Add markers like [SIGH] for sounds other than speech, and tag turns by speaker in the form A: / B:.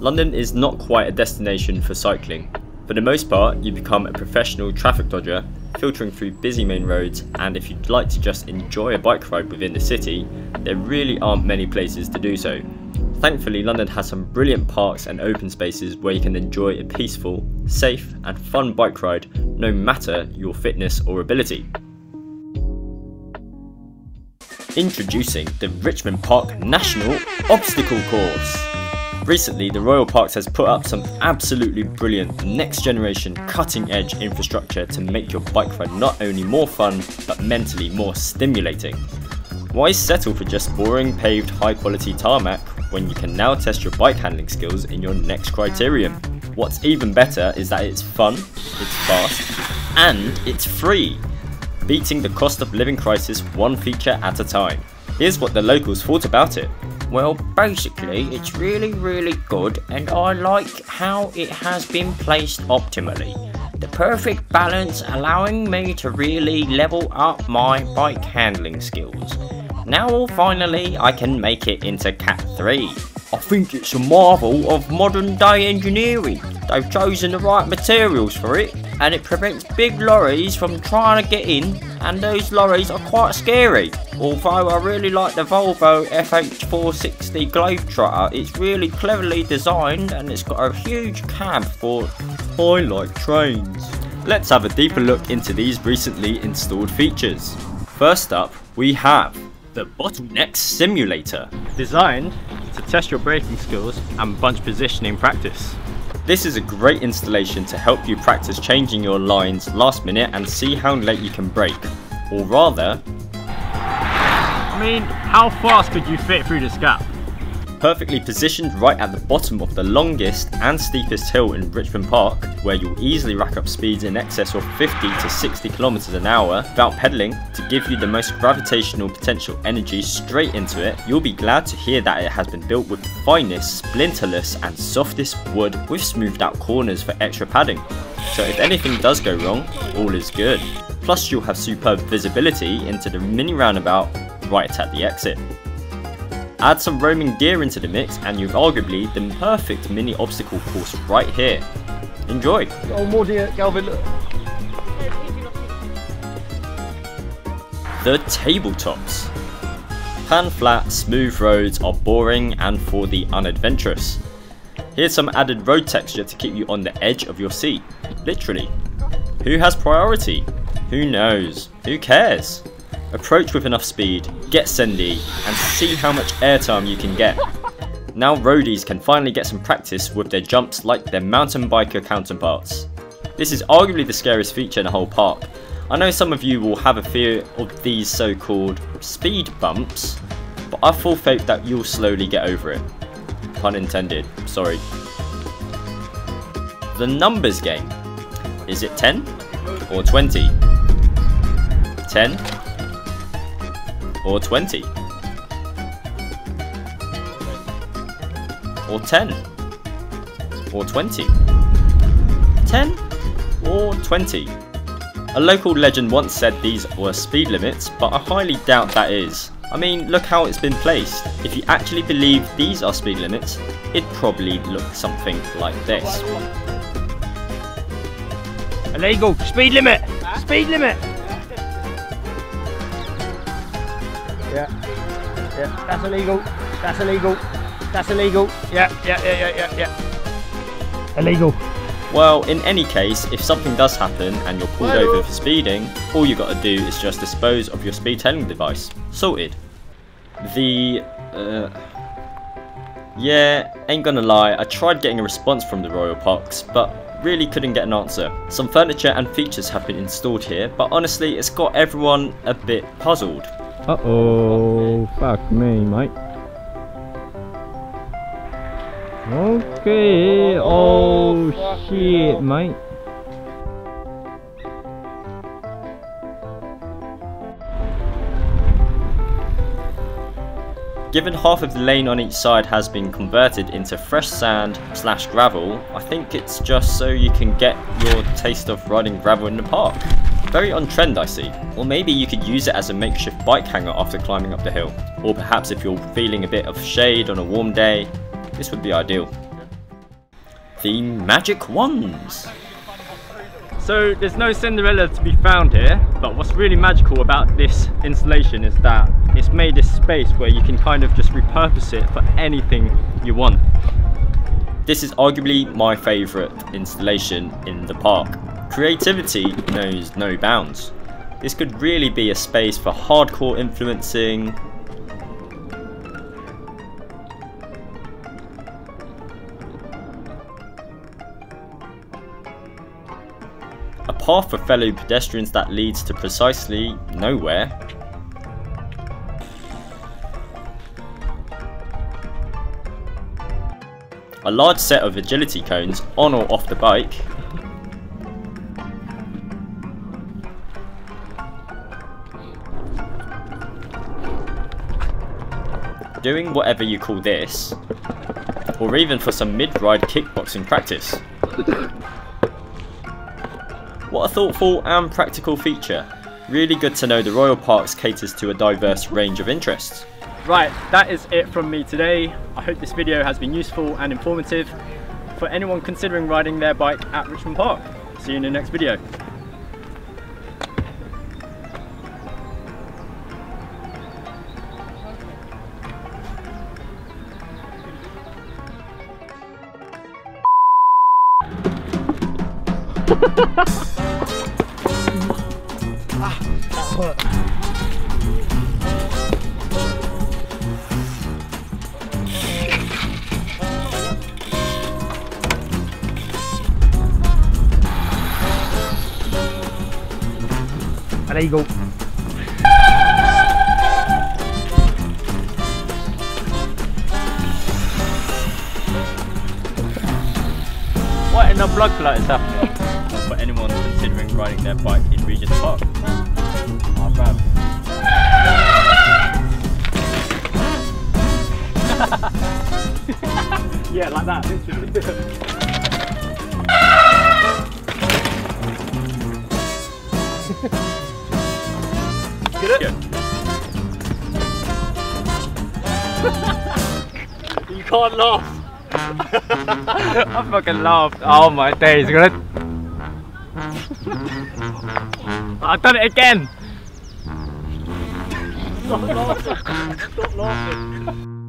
A: London is not quite a destination for cycling. For the most part, you become a professional traffic dodger, filtering through busy main roads, and if you'd like to just enjoy a bike ride within the city, there really aren't many places to do so. Thankfully, London has some brilliant parks and open spaces where you can enjoy a peaceful, safe, and fun bike ride no matter your fitness or ability. Introducing the Richmond Park National Obstacle Course. Recently, the Royal Parks has put up some absolutely brilliant next generation cutting edge infrastructure to make your bike ride not only more fun, but mentally more stimulating. Why settle for just boring paved high quality tarmac when you can now test your bike handling skills in your next criterium? What's even better is that it's fun, it's fast, and it's free, beating the cost of living crisis one feature at a time. Here's what the locals thought about it.
B: Well, basically, it's really, really good, and I like how it has been placed optimally. The perfect balance allowing me to really level up my bike handling skills. Now, finally, I can make it into Cat 3. I think it's a marvel of modern day engineering. They've chosen the right materials for it, and it prevents big lorries from trying to get in, and those lorries are quite scary. Although I really like the Volvo FH460 Globetrotter, it's really cleverly designed and it's got a huge cab for
A: I like trains. Let's have a deeper look into these recently installed features. First up, we have the Bottleneck Simulator, designed to test your braking skills and bunch positioning practice. This is a great installation to help you practice changing your lines last minute and see how late you can brake. Or rather...
C: I mean, how fast could you fit through this gap?
A: Perfectly positioned right at the bottom of the longest and steepest hill in Richmond Park, where you'll easily rack up speeds in excess of 50 to 60 kilometers an hour without pedaling to give you the most gravitational potential energy straight into it, you'll be glad to hear that it has been built with the finest, splinterless and softest wood with smoothed out corners for extra padding. So if anything does go wrong, all is good. Plus you'll have superb visibility into the mini roundabout right at the exit. Add some roaming gear into the mix and you've arguably the perfect mini obstacle course right here. Enjoy!
D: Oh more dear, Calvin, look.
A: The tabletops. Pan flat, smooth roads are boring and for the unadventurous. Here's some added road texture to keep you on the edge of your seat. Literally. Who has priority? Who knows? Who cares? Approach with enough speed, get sendy, and see how much airtime you can get. Now roadies can finally get some practice with their jumps like their mountain biker counterparts. This is arguably the scariest feature in the whole park. I know some of you will have a fear of these so-called speed bumps, but I full faith that you'll slowly get over it. Pun intended, sorry. The numbers game. Is it 10 or 20? 10 or 20? Or 10? Or 20? 10 or 20? A local legend once said these were speed limits, but I highly doubt that is. I mean, look how it's been placed. If you actually believe these are speed limits, it'd probably look something like this.
C: Illegal! Speed limit! Speed limit! Yeah. Yeah. That's illegal. That's illegal. That's illegal. Yeah, yeah, yeah, yeah, yeah, yeah. Illegal.
A: Well, in any case, if something does happen and you're pulled over for speeding, all you gotta do is just dispose of your speed telling device. Sorted. The, uh, yeah, ain't gonna lie, I tried getting a response from the Royal Parks, but really couldn't get an answer. Some furniture and features have been installed here, but honestly, it's got everyone a bit puzzled.
E: Uh-oh. Fuck me, mate. Okay. Oh, shit, mate.
A: Given half of the lane on each side has been converted into fresh sand slash gravel, I think it's just so you can get your taste of riding gravel in the park. Very on trend I see. Or maybe you could use it as a makeshift bike hanger after climbing up the hill. Or perhaps if you're feeling a bit of shade on a warm day, this would be ideal. the magic wands.
C: So there's no Cinderella to be found here, but what's really magical about this installation is that it's made this space where you can kind of just repurpose it for anything you want.
A: This is arguably my favourite installation in the park. Creativity knows no bounds. This could really be a space for hardcore influencing, a path for fellow pedestrians that leads to precisely nowhere. A large set of agility cones on or off the bike. Doing whatever you call this, or even for some mid-ride kickboxing practice. What a thoughtful and practical feature. Really good to know the Royal Parks caters to a diverse range of interests.
C: Right, that is it from me today. I hope this video has been useful and informative for anyone considering riding their bike at Richmond Park. See you in the next video. And there you go.
A: What in the blood clot is happening? Anyone considering riding their bike in Regent's Park. Ah, oh, man. [LAUGHS]
C: Yeah, like that, literally. Get it? you can't laugh. [LAUGHS] I fucking laughed. Oh my days, good. I've done it again. Stop laughing. Stop laughing.